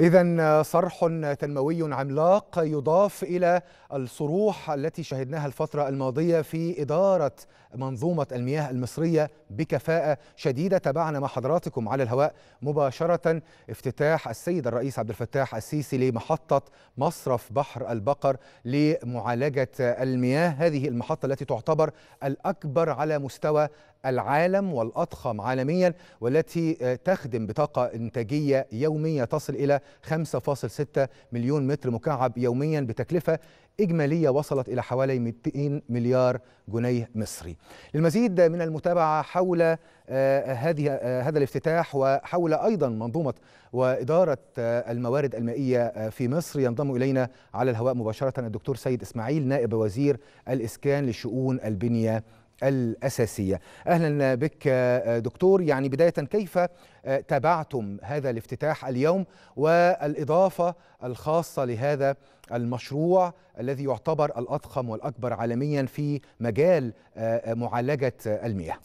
إذا صرح تنموي عملاق يضاف إلى الصروح التي شهدناها الفترة الماضية في إدارة منظومة المياه المصرية بكفاءة شديدة. تابعنا مع حضراتكم على الهواء مباشرة. افتتاح السيد الرئيس عبد الفتاح السيسي لمحطة مصرف بحر البقر لمعالجة المياه. هذه المحطة التي تعتبر الأكبر على مستوى العالم والأضخم عالميا والتي تخدم بطاقة إنتاجية يومية تصل إلى 5.6 مليون متر مكعب يوميا بتكلفة إجمالية وصلت إلى حوالي 200 مليار جنيه مصري. للمزيد من المتابعة حول هذه هذا الافتتاح وحول أيضا منظومة وإدارة الموارد المائية في مصر ينضم إلينا على الهواء مباشرة الدكتور سيد إسماعيل نائب وزير الإسكان لشؤون البنية الأساسية. أهلا بك دكتور. يعني بداية كيف تابعتم هذا الافتتاح اليوم والإضافة الخاصة لهذا المشروع الذي يعتبر الأضخم والأكبر عالميا في مجال معالجة المياه؟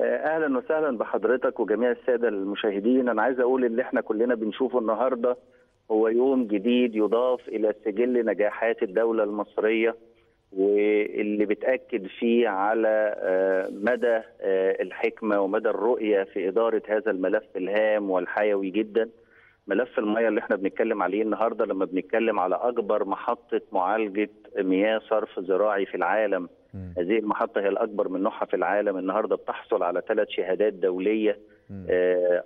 أهلا وسهلا بحضرتك وجميع السادة المشاهدين. أنا عايز أقول اللي إحنا كلنا بنشوفه النهارده هو يوم جديد يضاف إلى سجل نجاحات الدولة المصرية واللي بتأكد فيه على مدى الحكمة ومدى الرؤية في إدارة هذا الملف الهام والحيوي جدا. ملف المياه اللي إحنا بنتكلم عليه النهارده لما بنتكلم على أكبر محطة معالجة مياه صرف زراعي في العالم. م. هذه المحطة هي الأكبر من نوعها في العالم. النهارده بتحصل على ثلاث شهادات دولية. م.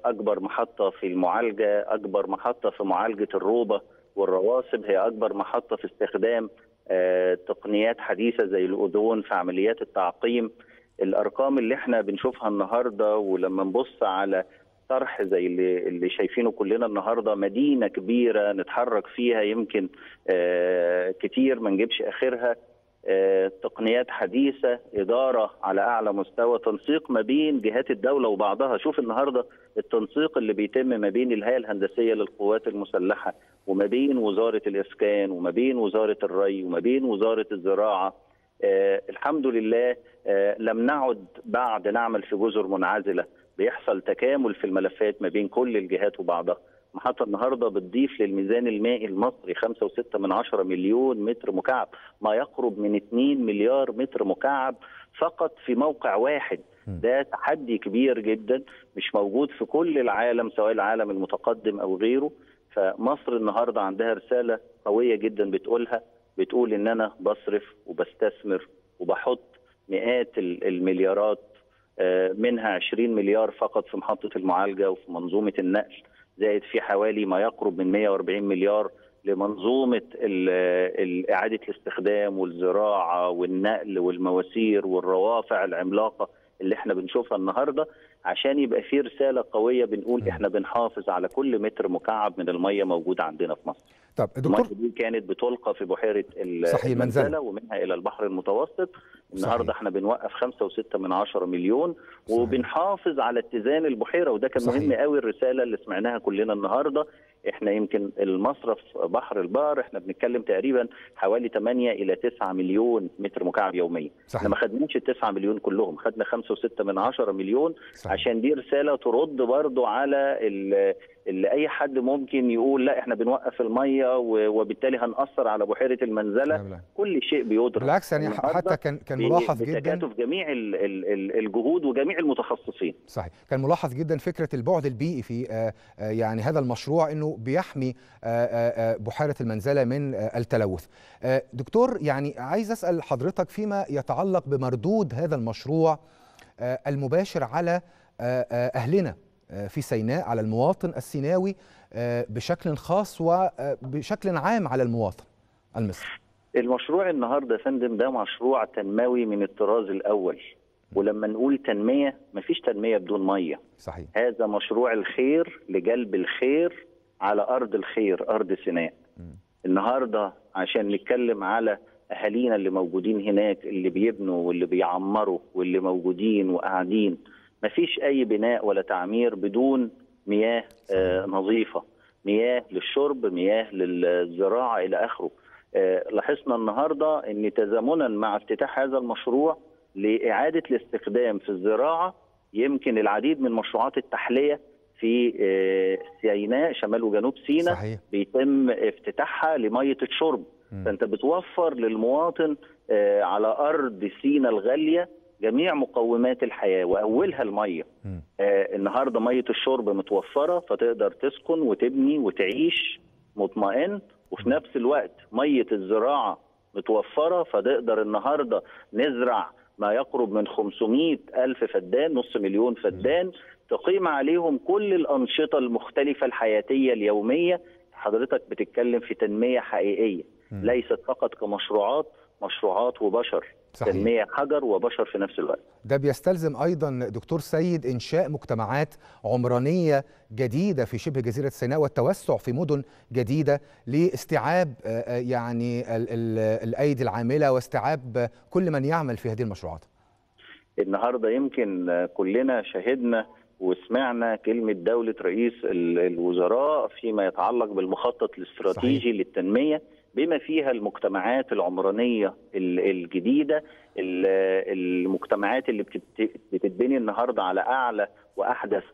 أكبر محطة في المعالجة أكبر محطة في معالجة الروبة والرواسب. هي أكبر محطة في استخدام تقنيات حديثة زي الأذون في عمليات التعقيم. الأرقام اللي إحنا بنشوفها النهارده ولما نبص على طرح زي اللي, اللي شايفينه كلنا النهارده مدينة كبيرة نتحرك فيها يمكن آه كتير ما نجيبش آخرها. آه تقنيات حديثة إدارة على أعلى مستوى تنسيق ما بين جهات الدولة وبعضها. شوف النهارده التنسيق اللي بيتم ما بين الهيئة الهندسية للقوات المسلحة وما بين وزارة الإسكان وما بين وزارة الري وما بين وزارة الزراعة. آه الحمد لله آه لم نعد بعد نعمل في جزر منعزلة. بيحصل تكامل في الملفات ما بين كل الجهات وبعضها. محطة النهاردة بتضيف للميزان المائي المصري 5.6 من عشرة مليون متر مكعب ما يقرب من 2 مليار متر مكعب فقط في موقع واحد. ده تحدي كبير جدا مش موجود في كل العالم سواء العالم المتقدم أو غيره. فمصر النهاردة عندها رسالة قوية جدا بتقولها بتقول إن أنا بصرف وبستثمر وبحط مئات المليارات منها 20 مليار فقط في محطة المعالجة وفي منظومة النقل. زائد في حوالي ما يقرب من 140 مليار لمنظومة إعادة الاستخدام والزراعة والنقل والمواسير والروافع العملاقة اللي إحنا بنشوفها النهارده عشان يبقى في رسالة قوية بنقول إحنا بنحافظ على كل متر مكعب من المية موجود عندنا في مصر. طب دكتور دي كانت بتلقى في بحيرة المنزلة ومنها إلى البحر المتوسط النهارده صحيح. إحنا بنوقف 5.6 من 10 مليون صحيح. وبنحافظ على اتزان البحيرة وده كان صحيح. مهم قوي الرسالة اللي سمعناها كلنا النهارده إحنا يمكن المصرف بحر البار إحنا بنتكلم تقريبا حوالي 8 إلى 9 مليون متر مكعب يوميا. إحنا ما خدناش ال 9 مليون كلهم خدنا 5.6 من 10 مليون صحيح. عشان دي رسالة ترد برضو على اللي أي حد ممكن يقول لا إحنا بنوقف المية وبالتالي هنأثر على بحيرة المنزلة. لا لا. كل شيء بيدرس بالعكس يعني حتى كان كان ملاحظ جدا بتكاتف جميع الجهود وجميع المتخصصين. صحيح. كان ملاحظ جدا فكرة البعد البيئي في يعني هذا المشروع إنه بيحمي بحيرة المنزلة من التلوث. دكتور يعني عايز أسأل حضرتك فيما يتعلق بمردود هذا المشروع المباشر على أهلنا في سيناء على المواطن السيناوي بشكل خاص وبشكل عام على المواطن المصري. المشروع النهارده يا فندم ده مشروع تنموي من الطراز الأول. ولما نقول تنمية مفيش تنمية بدون مية. صحيح. هذا مشروع الخير لجلب الخير على أرض الخير أرض سيناء. م. النهارده عشان نتكلم على أهالينا اللي موجودين هناك اللي بيبنوا واللي بيعمروا واللي موجودين وقاعدين. مفيش أي بناء ولا تعمير بدون مياه آه نظيفة. مياه للشرب مياه للزراعة إلى آخره. آه لاحظنا النهارده إن تزامنا مع افتتاح هذا المشروع لإعادة الاستخدام في الزراعة يمكن العديد من مشروعات التحلية في سيناء شمال وجنوب سيناء صحيح. بيتم افتتاحها لمية الشرب م. فأنت بتوفر للمواطن على أرض سيناء الغالية جميع مقومات الحياة وأولها المية م. النهارده مية الشرب متوفرة فتقدر تسكن وتبني وتعيش مطمئن وفي نفس الوقت مية الزراعة متوفرة فتقدر النهارده نزرع ما يقرب من 500 ألف فدان نص مليون فدان تقيم عليهم كل الأنشطة المختلفة الحياتية اليومية حضرتك بتتكلم في تنمية حقيقية م. ليست فقط كمشروعات مشروعات وبشر صحيح. تنمية حجر وبشر في نفس الوقت ده بيستلزم أيضا دكتور سيد إنشاء مجتمعات عمرانية جديدة في شبه جزيرة سيناء والتوسع في مدن جديدة لاستيعاب يعني ال ال الأيدي العاملة واستيعاب كل من يعمل في هذه المشروعات النهاردة يمكن كلنا شهدنا وسمعنا كلمة دولة رئيس الوزراء فيما يتعلق بالمخطط الاستراتيجي صحيح. للتنمية بما فيها المجتمعات العمرانية الجديدة المجتمعات اللي بتتبني النهاردة على أعلى وأحدث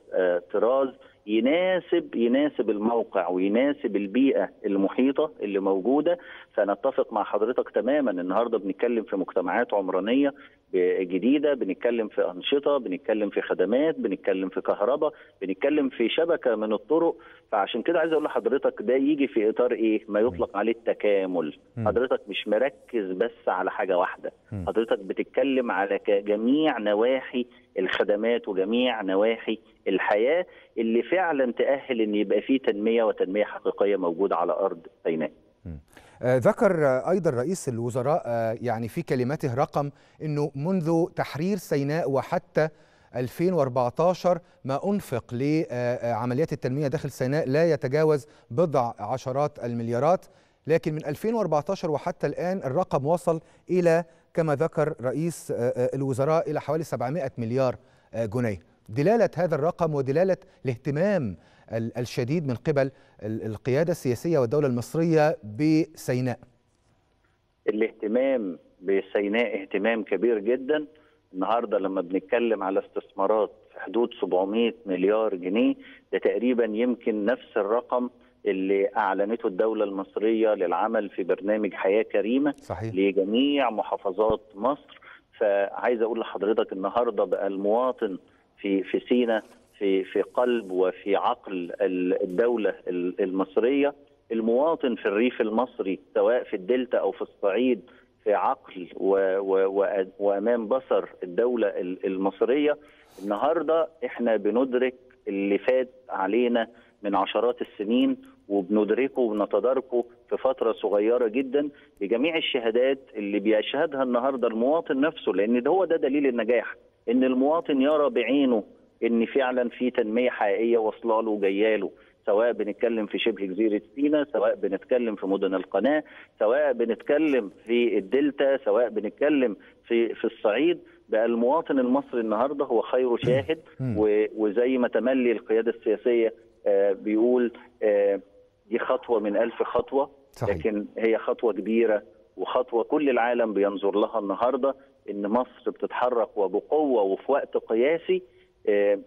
طراز يناسب يناسب الموقع ويناسب البيئة المحيطة اللي موجودة فنتفق مع حضرتك تماما النهاردة بنتكلم في مجتمعات عمرانية جديدة بنتكلم في أنشطة بنتكلم في خدمات بنتكلم في كهرباء بنتكلم في شبكة من الطرق. فعشان كده عايز أقول لحضرتك ده يجي في إطار إيه؟ ما يطلق عليه التكامل. م. حضرتك مش مركز بس على حاجة واحدة. م. حضرتك بتتكلم على جميع نواحي الخدمات وجميع نواحي الحياة اللي فعلا تأهل إن يبقى فيه تنمية وتنمية حقيقية موجودة على أرض سيناء ذكر أيضا رئيس الوزراء يعني في كلماته رقم إنه منذ تحرير سيناء وحتى 2014 ما أنفق لعمليات التنمية داخل سيناء لا يتجاوز بضع عشرات المليارات. لكن من 2014 وحتى الآن الرقم وصل إلى كما ذكر رئيس الوزراء إلى حوالي 700 مليار جنيه. دلالة هذا الرقم ودلالة الاهتمام الشديد من قبل القيادة السياسية والدولة المصرية بسيناء. الاهتمام بسيناء اهتمام كبير جدا. النهارده لما بنتكلم على استثمارات في حدود 700 مليار جنيه ده تقريبا يمكن نفس الرقم اللي أعلنته الدولة المصرية للعمل في برنامج حياة كريمة صحيح. لجميع محافظات مصر. فعايز أقول لحضرتك النهارده بقى المواطن في في سينا في في قلب وفي عقل الدولة المصرية. المواطن في الريف المصري سواء في الدلتا أو في الصعيد في عقل و و وأمام بصر الدولة المصرية. النهارده إحنا بندرك اللي فات علينا من عشرات السنين وبندركه وبنتداركه في فترة صغيرة جدا بجميع الشهادات اللي بيشهدها النهارده المواطن نفسه لأن ده هو ده دليل النجاح إن المواطن يرى بعينه إن فعلا في تنمية حقيقية واصلة له وجاية له. سواء بنتكلم في شبه جزيرة سيناء سواء بنتكلم في مدن القناة سواء بنتكلم في الدلتا سواء بنتكلم في في الصعيد. بقى المواطن المصري النهارده هو خير شاهد وزي ما تملي القيادة السياسية بيقول دي خطوة من ألف خطوة. صحيح. لكن هي خطوة كبيرة وخطوة كل العالم بينظر لها النهارده إن مصر بتتحرك وبقوة وفي وقت قياسي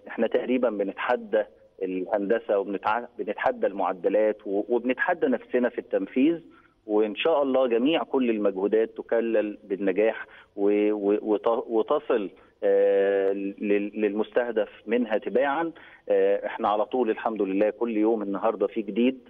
إحنا تقريبا بنتحدى الهندسة وبنتحدى المعدلات وبنتحدى نفسنا في التنفيذ وإن شاء الله جميع كل المجهودات تكلل بالنجاح وتصل للمستهدف منها تباعا. إحنا على طول الحمد لله كل يوم النهارده في جديد.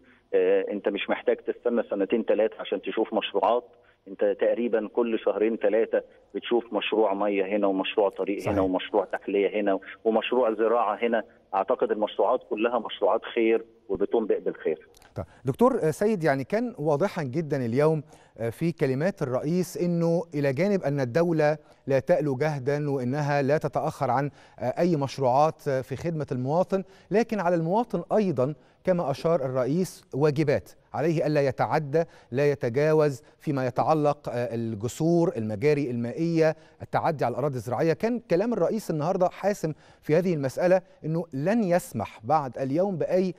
انت مش محتاج تستنى سنتين ثلاثة عشان تشوف مشروعات. انت تقريبا كل شهرين ثلاثة بتشوف مشروع مية هنا ومشروع طريق صحيح. هنا ومشروع تحلية هنا ومشروع زراعة هنا. أعتقد المشروعات كلها مشروعات خير وبتنبئ بالخير. طيب دكتور سيد يعني كان واضحا جدا اليوم في كلمات الرئيس إنه إلى جانب أن الدولة لا تألو جهدا وإنها لا تتأخر عن أي مشروعات في خدمة المواطن. لكن على المواطن أيضا كما أشار الرئيس واجبات عليه ألا يتعدى لا يتجاوز فيما يتعلق الجسور المجاري المائية التعدي على الأراضي الزراعية كان كلام الرئيس النهارده حاسم في هذه المسألة إنه لن يسمح بعد اليوم بأي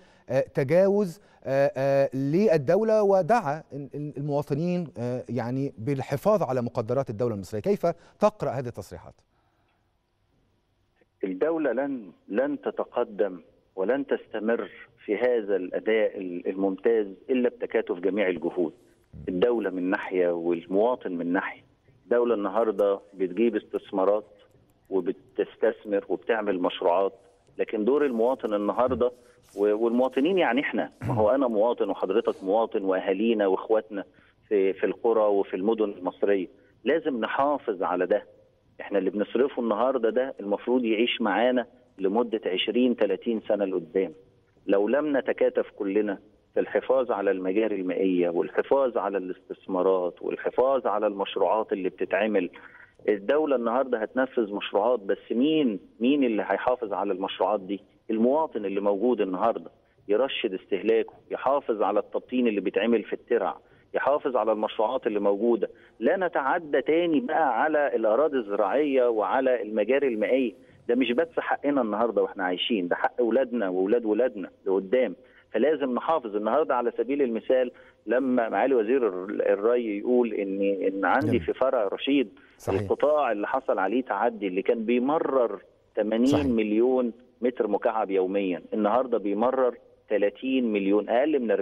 تجاوز للدولة ودعا المواطنين يعني بالحفاظ على مقدرات الدولة المصرية كيف تقرأ هذه التصريحات؟ الدولة لن لن تتقدم ولن تستمر في هذا الأداء الممتاز إلا بتكاتف جميع الجهود. الدولة من ناحية والمواطن من ناحية. الدولة النهارده بتجيب استثمارات وبتستثمر وبتعمل مشروعات لكن دور المواطن النهارده والمواطنين يعني إحنا ما هو أنا مواطن وحضرتك مواطن وأهالينا وإخواتنا في في القرى وفي المدن المصرية لازم نحافظ على ده إحنا اللي بنصرفه النهارده ده المفروض يعيش معانا لمدة 20 30 سنة لقدام لو لم نتكاتف كلنا في الحفاظ على المجاري المائية والحفاظ على الاستثمارات والحفاظ على المشروعات اللي بتتعمل الدولة النهاردة هتنفذ مشروعات بس مين مين اللي هيحافظ على المشروعات دي؟ المواطن اللي موجود النهاردة يرشد استهلاكه يحافظ على التبطين اللي بيتعمل في الترع يحافظ على المشروعات اللي موجودة. لا نتعدى تاني بقى على الأراضي الزراعية وعلى المجاري المائية. ده مش بس حقنا النهاردة وإحنا عايشين ده حق أولادنا وأولاد ولادنا لقدام فلازم نحافظ النهارده على سبيل المثال لما معالي وزير الري يقول إن إن عندي في فرع رشيد صحيح. القطاع اللي حصل عليه تعدي اللي كان بيمرر 80 صحيح. مليون متر مكعب يوميا النهارده بيمرر 30 مليون أقل من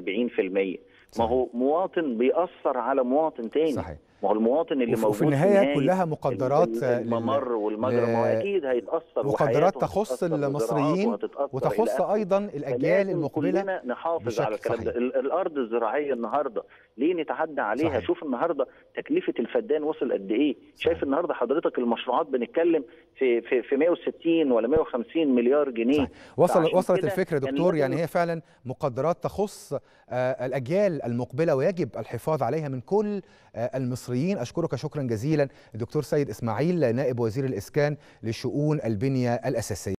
40% ما هو مواطن بيأثر على مواطن تاني صحيح. ما هو المواطن اللي موجود في النهايه كلها مقدرات الممر والمجرى ما هو أكيد هيتأثر مقدرات تخص المصريين وتخص أيضا الأجيال المقبلة نحافظ على الكلام ده. الأرض الزراعية النهارده ليه نتعدى عليها. صحيح. شوف النهارده تكلفة الفدان وصل قد إيه. شايف النهارده حضرتك المشروعات بنتكلم في في في 160 ولا 150 مليار جنيه. صحيح. وصل وصلت الفكرة دكتور. يعني هي فعلا مقدرات تخص الأجيال المقبلة ويجب الحفاظ عليها من كل المصريين. أشكرك شكرا جزيلا الدكتور سيد إسماعيل نائب وزير الإسكان لشؤون البنية الأساسية.